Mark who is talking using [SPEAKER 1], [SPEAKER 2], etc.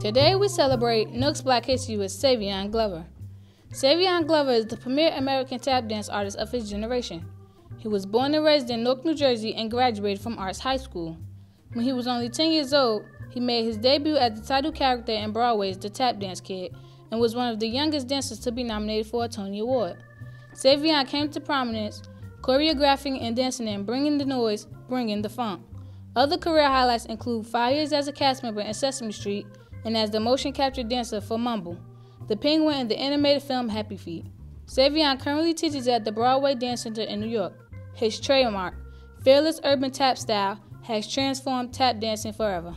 [SPEAKER 1] Today we celebrate Newark's Black History with Savion Glover. Savion Glover is the premier American tap dance artist of his generation. He was born and raised in Newark, New Jersey, and graduated from Arts High School. When he was only 10 years old, he made his debut as the title character in Broadway's The Tap Dance Kid and was one of the youngest dancers to be nominated for a Tony Award. Savion came to prominence choreographing and dancing in Bringing the Noise, Bringing the Funk. Other career highlights include five years as a cast member in Sesame Street and as the motion capture dancer for Mumble, the penguin in the animated film Happy Feet. Savion currently teaches at the Broadway Dance Center in New York. His trademark, fearless urban tap style, has transformed tap dancing forever.